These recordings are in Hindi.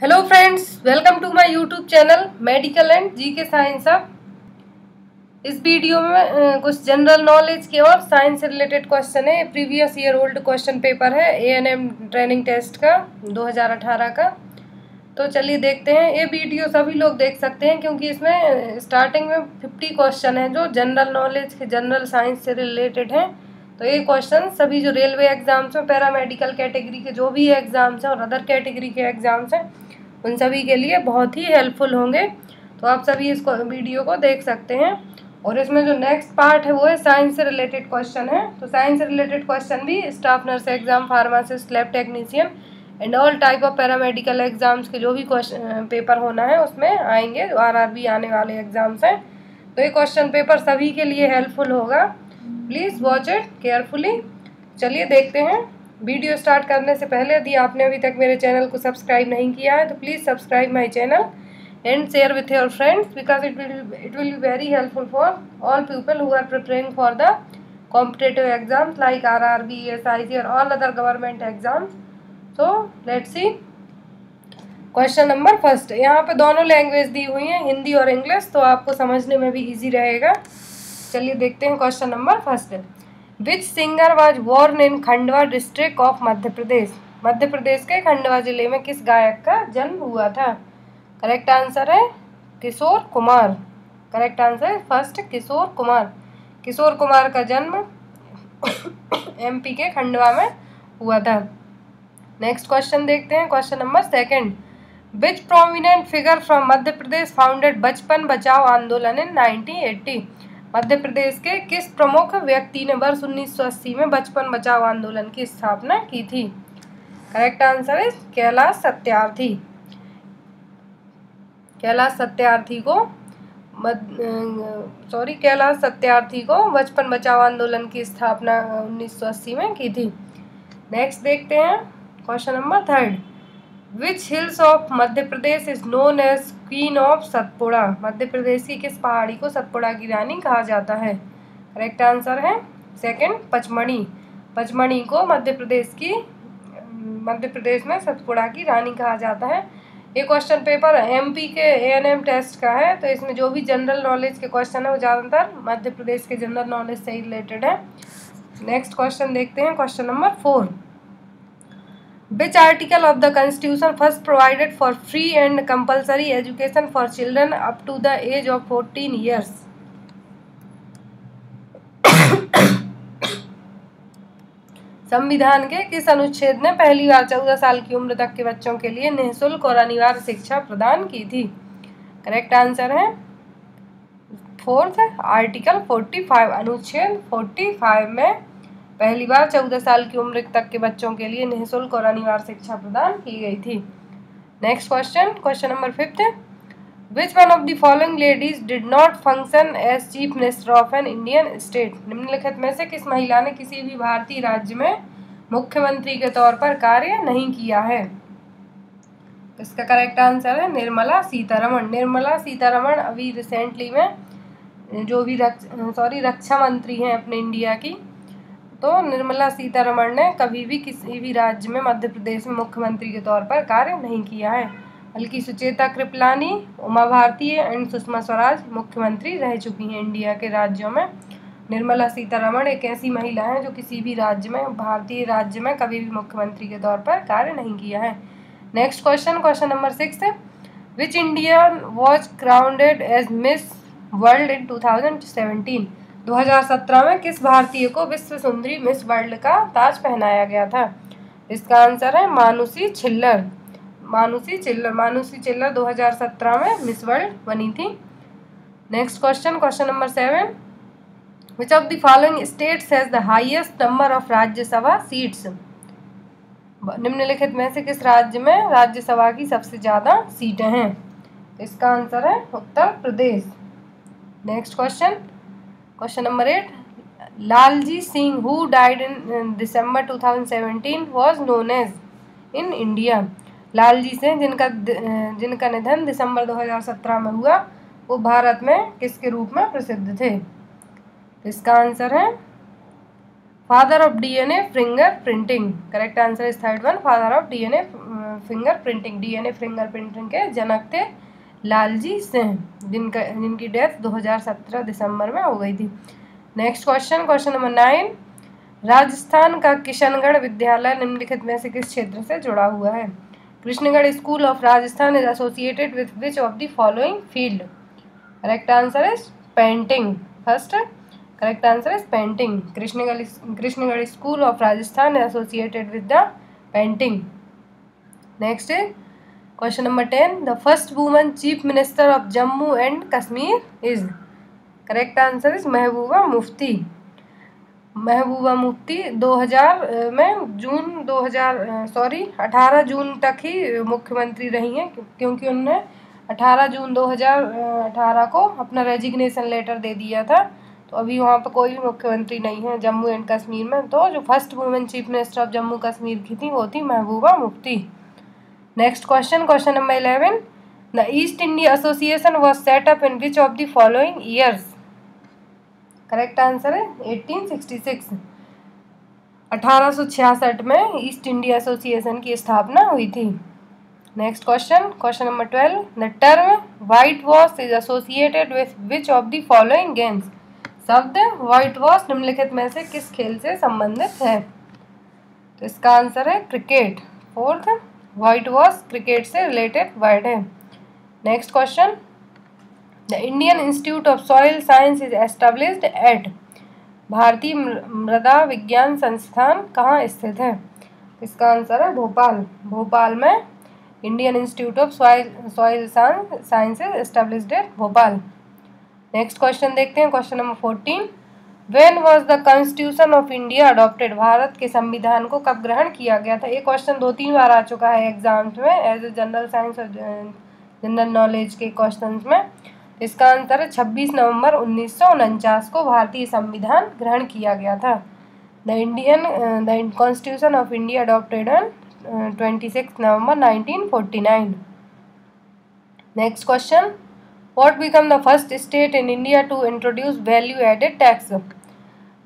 Hello friends welcome to my YouTube channel medical and G K science अब इस वीडियो में कुछ जनरल नॉलेज के और साइंस से रिलेटेड क्वेश्चन है। Previous year old question paper है A N M training test का 2018 का। तो चलिए देखते हैं। ये वीडियो सभी लोग देख सकते हैं, क्योंकि इसमें स्टार्टिंग में 50 क्वेश्चन हैं जो जनरल नॉलेज के जनरल साइंस से रिलेटेड हैं। तो ये क्वेश्चन सभी जो रेलवे एग्ज़ाम्स हैं पैरामेडिकल कैटेगरी के जो भी एग्ज़ाम्स हैं और अदर कैटेगरी के एग्ज़ाम्स हैं उन सभी के लिए बहुत ही हेल्पफुल होंगे। तो आप सभी इस वीडियो को देख सकते हैं। और इसमें जो नेक्स्ट पार्ट है, वो है साइंस से रिलेटेड क्वेश्चन है। तो साइंस से रिलेटेड क्वेश्चन भी staff nurse exam pharmacist lab technician and all type of paramedical exams के जो भी क्वेश्चन पेपर होना है, उसमें आएँगे। आर आर बी आने वाले एग्ज़ाम्स हैं। तो ये क्वेश्चन पेपर सभी के लिए हेल्पफुल होगा। प्लीज़ वॉच इट केयरफुली चलिए देखते हैं। वीडियो स्टार्ट करने से पहले यदि आपने अभी तक मेरे चैनल को सब्सक्राइब नहीं किया है तो please subscribe my channel and share with your friends because it will it will be very helpful for all people who are preparing for the competitive exams like R R B S I C और all other government exams so let see question number first यहाँ पे दोनों लैंग्वेज दी हुई हैं, हिंदी और इंग्लिश तो आपको समझने में भी इजी रहेगा। चलिए देखते हैं question number first which singer was born in Khandwa district of Madhya Pradesh. Madhya Pradesh के खंडवा ज़िले में किस गायक का जन्म हुआ था? करेक्ट आंसर है किशोर कुमार। करेक्ट आंसर है फ़र्स्ट किशोर कुमार। किशोर कुमार का जन्म एमपी के खंडवा में हुआ था। नेक्स्ट क्वेश्चन देखते हैं। Question number second which prominent figure from Madhya Pradesh founded Bachpan Bachao Andolan इन 1980 मध्य प्रदेश के किस प्रमुख व्यक्ति ने वर्ष 1980 में बचपन बचाओ आंदोलन की स्थापना की थी? करेक्ट आंसर है कैलाश सत्यार्थी। कैलाश सत्यार्थी को सॉरी कैलाश सत्यार्थी को बचपन बचाओ आंदोलन की स्थापना 1980 में की थी। नेक्स्ट देखते हैं question number third which hills of Madhya Pradesh is known as queen of Satpura Madhya Pradesh की किस पहाड़ी को सतपुड़ा की रानी कहा जाता है? करेक्ट आंसर है सेकंड पचमढ़ी पचमढ़ी को मध्य प्रदेश की मध्य प्रदेश में सतपुड़ा की रानी कहा जाता है। ये क्वेश्चन पेपर एमपी के एएनएम टेस्ट का है तो इसमें जो भी जनरल नॉलेज के क्वेश्चन है, वो ज़्यादातर मध्य प्रदेश के जनरल नॉलेज से ही रिलेटेड है। नेक्स्ट क्वेश्चन देखते हैं question number four which article of the constitution first provided for free and compulsory education for children up to the age of fourteen years संविधान के किस अनुच्छेद ने पहली बार चौदह साल की उम्र तक के बच्चों के लिए निःशुल्क और अनिवार्य शिक्षा प्रदान की थी? करेक्ट आंसर है। फोर्थ आर्टिकल फोर्टी फाइव अनुच्छेद फोर्टी फाइव में पहली बार चौदह साल की उम्र तक के बच्चों के लिए निःशुल्क और अनिवार्य शिक्षा प्रदान की गई थी। Next question question number fifth which one of the following ladies did not function as chief minister of an Indian state निम्नलिखित में से किस महिला ने किसी भी भारतीय राज्य में मुख्यमंत्री के तौर पर कार्य नहीं किया है? इसका करेक्ट आंसर है निर्मला सीतारमण। निर्मला सीतारमण अभी रिसेंटली में जो भी रक्ष सॉरी रक्षा मंत्री हैं अपने इंडिया की तो निर्मला सीतारमण ने कभी भी किसी भी राज्य में मध्य प्रदेश में मुख्यमंत्री के तौर पर कार्य नहीं किया है। बल्कि सुचेता कृपलानी, उमा भारती एंड सुषमा स्वराज मुख्यमंत्री रह चुकी हैं इंडिया के राज्यों में। निर्मला सीतारमण एक ऐसी महिला है जो किसी भी राज्य में, भारतीय राज्य में कभी भी मुख्यमंत्री के तौर पर कार्य नहीं किया है। Next question question number six. Which Indian was crowned as miss world in two thousand seventeen 2017 में किस भारतीय को विश्व सुंदरी मिस वर्ल्ड का ताज पहनाया गया था? इसका आंसर है मानुसी छिल्लर मानुसी चिल्लर मानुसी चिल्लर 2017 में मिस वर्ल्ड बनी थी। Next question question number seven which of the following states has the highest number of Rajya Sabha seats निम्नलिखित में से किस राज्य में राज्यसभा की सबसे ज़्यादा सीटें हैं? इसका आंसर है Uttar Pradesh. Next question question number eight Lalji Singh who died in December 2017 was known as in India Lalji Singh जिनका जिनका निधन दिसंबर 2017 में हुआ, वो भारत में किसके रूप में प्रसिद्ध थे? इसका आंसर है father of DNA finger printing correct answer is third one father of DNA finger printing DNA finger printing के जनक थे लालजी सिंह जिनका जिनकी डेथ 2017 दिसंबर में हो गई थी। Next question question number nine Rajasthan का किशनगढ़ विद्यालय निम्नलिखित में से किस क्षेत्र से जुड़ा हुआ है? Krishnagarh school of Rajasthan is associated with which of the following field correct answer is painting first correct answer is painting Krishnagarh Krishnagarh school of Rajasthan is associated with the painting next question number ten the first woman chief minister of Jammu and Kashmir is correct answer is Mehbooba Mufti Mehbooba Mufti 2000 में जून 2000 सॉरी 18 जून तक ही मुख्यमंत्री रही हैं क्योंकि उन्होंने 18 जून 2018 को अपना रेजिग्नेशन लेटर दे दिया था। तो अभी वहाँ पर कोई भी मुख्यमंत्री नहीं है जम्मू एंड कश्मीर में। तो जो first women chief minister of Jammu Kashmir की थी, वो थी Mehbooba Mufti next question question number eleven the East India association was set up in which of the following years correct answer है 1866 1866 में ईस्ट इंडिया एसोसिएशन की स्थापना हुई थी। Next question question number twelve the term white wash is associated with which of the following games शब्द व्हाइट वॉश निम्नलिखित में से किस खेल से संबंधित है? तो इसका आंसर है cricket fourth white wash cricket से रिलेटेड वर्ड है. Next question the Indian institute of soil science is established at भारतीय मृदा विज्ञान संस्थान कहाँ स्थित है? इसका आंसर है भोपाल. भोपाल में Indian institute of soil soil science is established at Bhopal. Next question देखते हैं. Question number fourteen when was the constitution of India adopted Bharat के संविधान को कब ग्रहण किया गया था? ये क्वेश्चन दो तीन बार आ चुका है एग्ज़ाम्स में एज ए जनरल साइंस और जनरल नॉलेज के क्वेश्चन में। इसका आंसर है छब्बीस नवंबर उन्नीस सौ उनचास को भारतीय संविधान ग्रहण किया गया था। The Indian the constitution of India adopted on twenty six November nineteen forty nine next question What become the first state in India to introduce value added tax?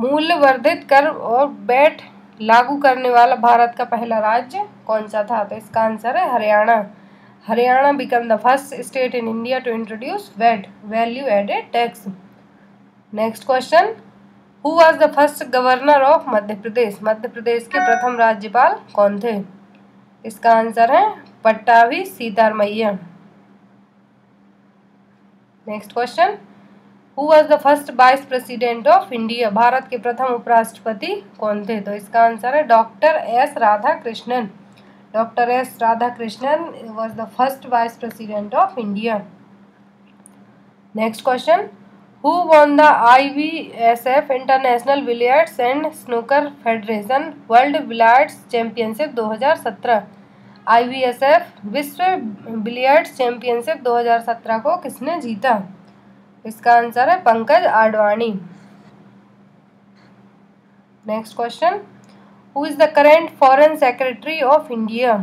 मूल्य वर्धित कर और बैट लागू करने वाला भारत का पहला राज्य कौन सा था? तो इसका आंसर है Haryana. Haryana became the first state in India to introduce VAT value added tax next question who was the first governor of Madhya Pradesh Madhya Pradesh के प्रथम राज्यपाल कौन थे? इसका आंसर है Pattabhi Sitaramayya. Next question who was the first vice president of India Bharat के प्रथम उपराष्ट्रपति कौन थे? तो इसका आंसर है doctor S Radhakrishnan doctor S Radhakrishnan was the first vice president of India next question who won the I V S F international billiards and snooker federation world billiards championship 2017 IVSF विश्व बिलियर्ड्स चैंपियनशिप 2017 को किसने जीता? इसका आंसर है Pankaj Advani. Next question who is the current foreign secretary of India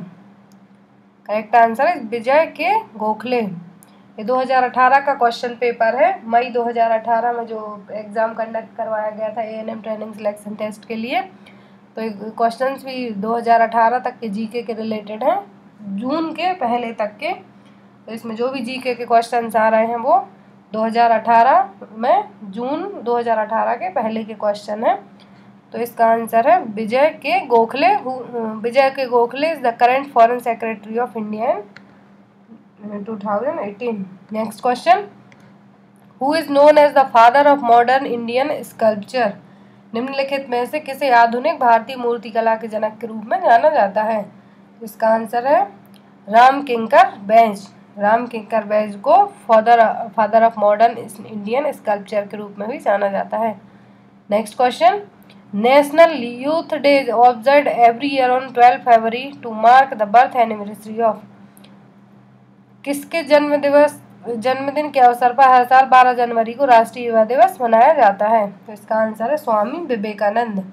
correct answer है विजय के गोखले ये 2018 का क्वेश्चन पेपर है। मई 2018 में जो एग्ज़ाम कंडक्ट करवाया गया था एएनएम ट्रेनिंग सिलेक्शन टेस्ट के लिए। तो क्वेश्चन भी 2018 तक के जीके के रिलेटेड हैं। जून के पहले तक के। तो इसमें जो भी जीके के क्वेश्चन आ रहे हैं वो 2018 में, जून 2018 के पहले के क्वेश्चन हैं। तो इसका आंसर है विजय K Gokhale Vijay K Gokhale is the current foreign secretary of India in 2018 next question who is known as the father of modern Indian sculpture निम्नलिखित में से किसे आधुनिक भारतीय मूर्तिकला के जनक के रूप में जाना जाता है? इसका आंसर है राम किंकर बेंच राम किंकर बैज को father father of modern Indian sculpture के रूप में भी जाना जाता है। Next question. National youth day observe every year on twelve February to mark the birth anniversary of किसके जन्म दिवस, जन्मदिन के अवसर पर हर साल 12 जनवरी को राष्ट्रीय युवा दिवस मनाया जाता है। तो इसका आंसर है Swami Vivekananda.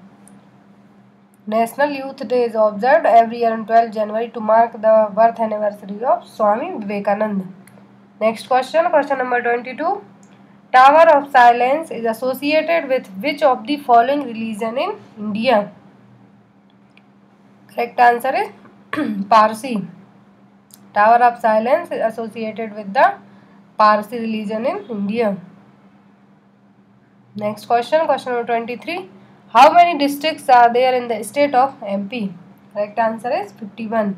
National Youth Day is observed every year on 12 January to mark the birth anniversary of Swami Vivekananda. Next question, question number 22. Tower of Silence is associated with which of the following religion in India? Correct answer is Parsi. Tower of Silence is associated with the Parsi religion in India. Next question, question number 23. How many districts are there in the state of MP? Answer answer is 51.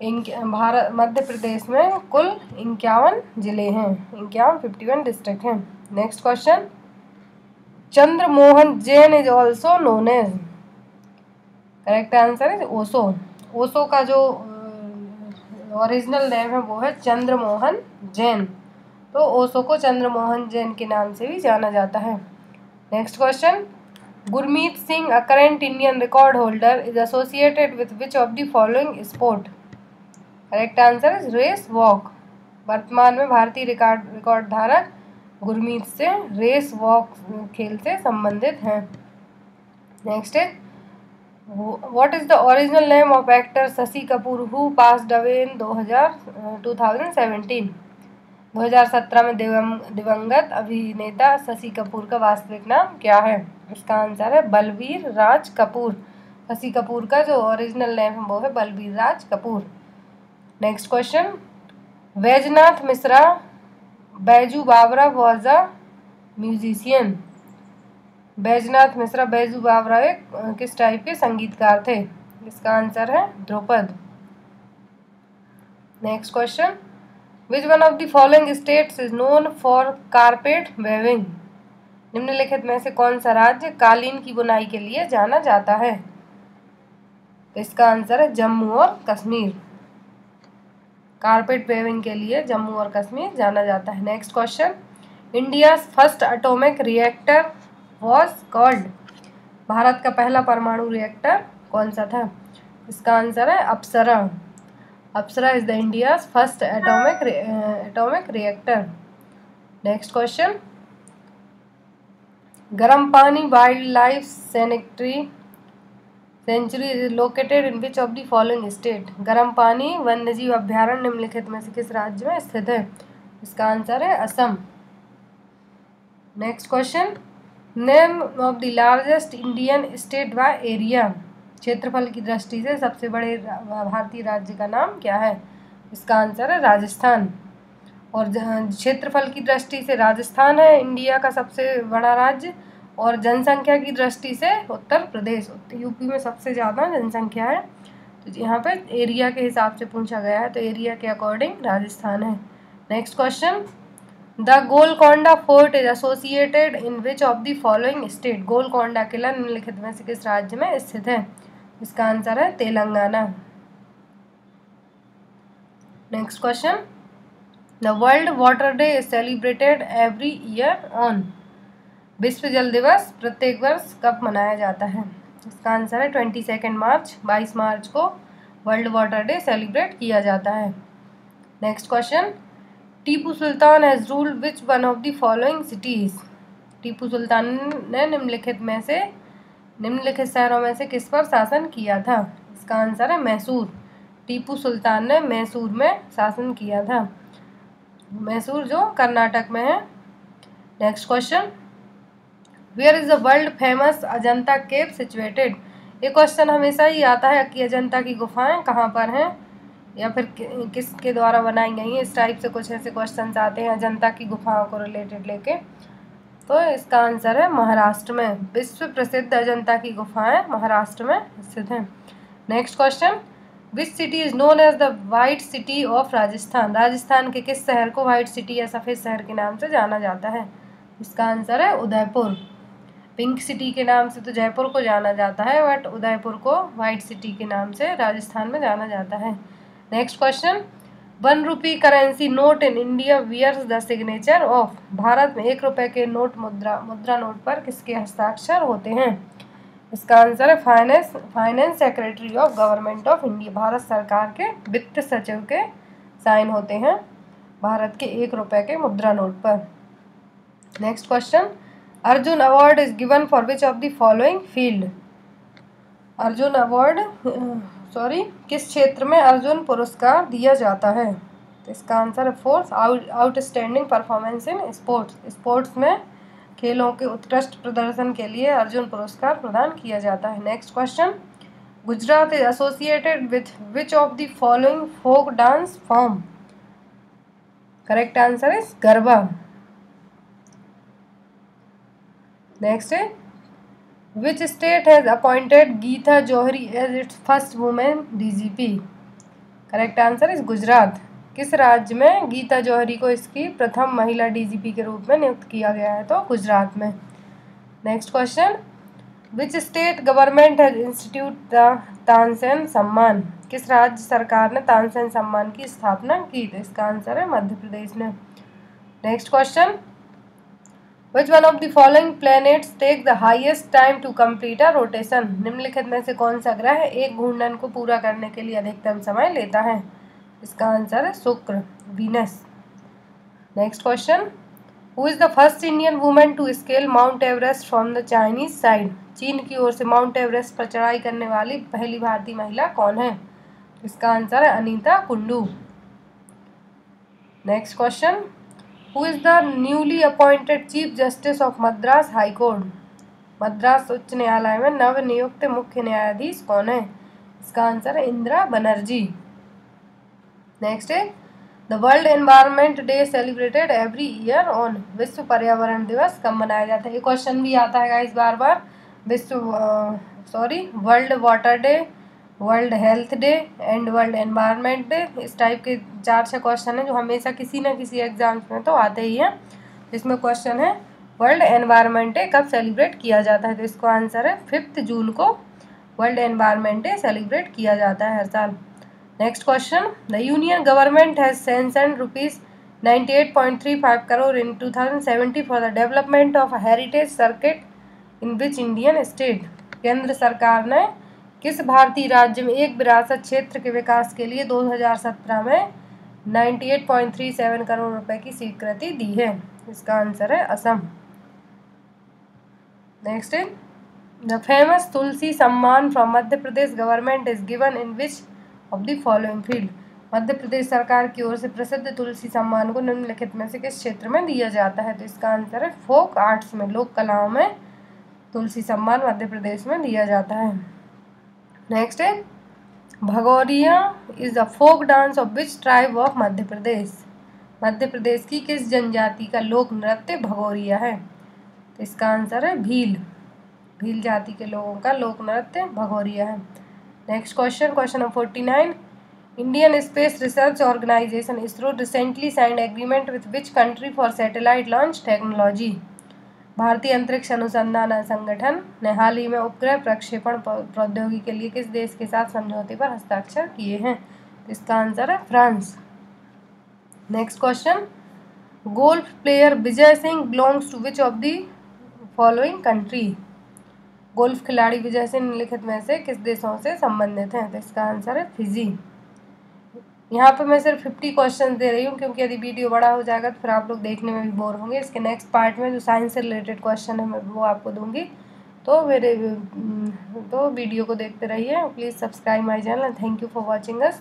इन भारत मध्य प्रदेश में कुल इक्यावन ज़िले हैं। इक्यावन फिफ्टी वन डिस्ट्रिक्ट हैं। Next question Chandramohan Jain is also known as correct answer is Osho Osho का जो ओरिजिनल नेम है वो है चंद्रमोहन जैन। तो ओसो को चंद्रमोहन जैन के नाम से भी जाना जाता है। Next question Gurmeet Singh a current Indian record holder is associated with which of the following sport correct answer is race walk वर्तमान में भारतीय रिकॉर्ड रिकॉर्ड धारक गुरमीत से रेस वॉक खेल से संबंधित हैं। नेक्स्ट है what is the original name of actor Shashi Kapoor who passed away in 2000 2017 2017 में दिवंगत अभिनेता शशि कपूर का वास्तविक नाम क्या है? इसका आंसर है बलवीर राज कपूर। शशि कपूर का जो ओरिजिनल नेम है वो है Balbir Raj Kapoor. Next question Baijnath Mishra, Baiju Bawra was a musician Baijnath Mishra, Baiju Bawra एक किस टाइप के संगीतकार थे? इसका आंसर है Dhrupad. Next question which one of the following states is known for carpet weaving निम्नलिखित में से कौन सा राज्य कालीन की बुनाई के लिए जाना जाता है? तो इसका आंसर है जम्मू और कश्मीर। कारपेट वेविंग के लिए जम्मू और कश्मीर जाना जाता है। Next question India first atomic reactor was called Bharat का पहला परमाणु रिएक्टर कौन सा था? इसका आंसर है Apsara. Apsara is the India first atomic atomic reactor next question Garam Pani wild life sanitary sanctuary is located in which of the following state Garam Pani वन्यजीव अभ्यारण्य निम्नलिखित में से किस राज्य में स्थित है? इसका आंसर है Assam. Next question name of the largest Indian state by area क्षेत्रफल की दृष्टि से सबसे बड़े भारतीय राज्य का नाम क्या है? इसका आंसर है राजस्थान। और क्षेत्रफल की दृष्टि से राजस्थान है इंडिया का सबसे बड़ा राज्य और जनसंख्या की दृष्टि से उत्तर प्रदेश। यूपी में सबसे ज़्यादा जनसंख्या है। तो यहाँ पे एरिया के हिसाब से पूछा गया है तो एरिया के अकॉर्डिंग राजस्थान है। Next question. The Golconda fort is associated in which of the following state? Golconda किला निम्नलिखित में से किस राज्य में स्थित है? इसका आंसर है Telangana. Next question the world water day is celebrated every year on विश्व जल दिवस प्रत्येक वर्ष कब मनाया जाता है? इसका आंसर है ट्वेंटी सेकेंड मार्च बाईस मार्च को वर्ल्ड वाटर डे सेलिब्रेट किया जाता है। Next question Tipu Sultan has ruled which one of the following cities Tipu Sultan ने निम्नलिखित में से निम्नलिखित शहरों में से किस पर शासन किया था? इसका आंसर है मैसूर। टीपू सुल्तान ने मैसूर में शासन किया था। मैसूर जो कर्नाटक में है। Next question where is the world famous Ajanta cave situated ये क्वेश्चन हमेशा ही आता है कि अजंता की गुफाएँ कहाँ पर हैं? या फिर किसके द्वारा बनाई गई हैं? इस टाइप से कुछ ऐसे क्वेश्चन आते हैं अजंता की गुफाओं को रिलेटेड लेके। तो इसका आंसर है महाराष्ट्र में। विश्व प्रसिद्ध अजंता की गुफाएँ महाराष्ट्र में स्थित हैं। Next question which city is known as the white city of Rajasthan Rajasthan के किस शहर को वाइट सिटी या सफ़ेद शहर के नाम से जाना जाता है? इसका आंसर है उदयपुर। पिंक सिटी के नाम से तो जयपुर को जाना जाता है बट उदयपुर को वाइट सिटी के नाम से राजस्थान में जाना जाता है। Next question one rupee currency note in India bears the signature of. Bharat में एक रुपए के नोट मुद्रा मुद्रा नोट पर किसके हस्ताक्षर होते हैं? इसका आंसर है finance finance secretary of government of India. Bharat सरकार के वित्त सचिव के साइन होते हैं भारत के एक रुपए के मुद्रा नोट पर। Next question, Arjun award is given for which of the following field? Arjun award sorry किस क्षेत्र में अर्जुन पुरस्कार दिया जाता है? तो इसका आंसर है fourth outstanding performance in sports sports में खेलों के उत्कृष्ट प्रदर्शन के लिए अर्जुन पुरस्कार प्रदान किया जाता है। Next question Gujarat is associated with which of the following folk dance form correct answer is Garba. Next है। Which state has appointed Geeta Johri as its first women DGP correct answer is Gujarat किस राज्य में गीता जौहरी को इसकी प्रथम महिला डीजीपी के रूप में नियुक्त किया गया है? तो गुजरात में। Next question which state government has institute the Tansen Samman किस राज्य सरकार ने तानसेन सम्मान की स्थापना की तो इसका आंसर है मध्य प्रदेश ने next question which one of the following planets take the highest time to complete a rotation निम्नलिखित में से कौन सा ग्रह एक घूर्णन को पूरा करने के लिए अधिकतम समय लेता है? इसका आंसर है शुक्र, Venus. Next question who is the first Indian women to scale mount Everest from the Chinese side चीन की ओर से माउंट एवरेस्ट पर चढ़ाई करने वाली पहली भारतीय महिला कौन है? इसका आंसर है Anita Kundu. Next question who is the newly appointed chief justice of Madras high court Madras उच्च न्यायालय में नव नियुक्त मुख्य न्यायाधीश कौन है? इसका आंसर है इंदिरा बनर्जी। नेक्स्ट है the world environment day celebrated every year on विश्व पर्यावरण दिवस कब मनाया जाता है? ये क्वेश्चन भी आता है इस बार बार। विश्व sorry world water day world health day and world environment day इस टाइप के चार छः क्वेश्चन हैं जो हमेशा किसी न किसी एग्ज़ाम्स में तो आते ही हैं इसमें क्वेश्चन है वर्ल्ड एनवायरनमेंट डे कब सेलिब्रेट किया जाता है तो इसको आंसर है फिफ्थ जून को वर्ल्ड एनवायरनमेंट डे सेलिब्रेट किया जाता है हर साल Next question. The Union government has sanctioned rupees 98.35 crore in 2070 for the development of a heritage circuit in which Indian? केंद्र सरकार ने किस भारतीय राज्य में एक विरासत क्षेत्र के विकास के लिए 2017 में 98.37 करोड़ रुपए की स्वीकृति दी है। इसका आंसर है Assam. Next the famous Tulsi Samman from Madhya Pradesh government is given in which of the following field Madhya Pradesh सरकार की ओर से प्रसिद्ध तुलसी सम्मान को निम्नलिखित में से किस क्षेत्र में दिया जाता है? तो इसका आंसर है फोक आर्ट्स में, लोक कलाओं में तुलसी सम्मान मध्य प्रदेश में दिया जाता है। नेक्स्ट है Bhagoria is the folk dance of which tribe of Madhya Pradesh Madhya Pradesh की किस जनजाति का लोक नृत्य भगौरिया है? तो इसका आंसर है भील। भील जाति के लोगों का लोक नृत्य भगौरिया है। Next question question number forty nine Indian space research organisation ISRO recently signed agreement with which country for satellite launch technology भारतीय अंतरिक्ष अनुसंधान संगठन ने हाल ही में उपग्रह प्रक्षेपण प्रौद्योगिकी के लिए किस देश के साथ समझौते पर हस्ताक्षर किए हैं? इसका आंसर है France. Next question. Golf player Vijay Singh belongs to which of the following country? Golf खिलाड़ी विजय सिंह निम्नलिखित में से किस देशों से संबंधित हैं? तो इसका आंसर है फिजी। यहाँ पर मैं सिर्फ़ फिफ्टी क्वेश्चन दे रही हूँ, क्योंकि यदि वीडियो बड़ा हो जाएगा तो फिर आप लोग देखने में भी बोर होंगे। इसके नेक्स्ट पार्ट में जो साइंस से रिलेटेड क्वेश्चन है, मैं वो आपको दूँगी। तो मेरे तो वीडियो को देखते रहिए। Please subscribe my channel thank you for watching us